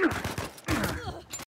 Ugh!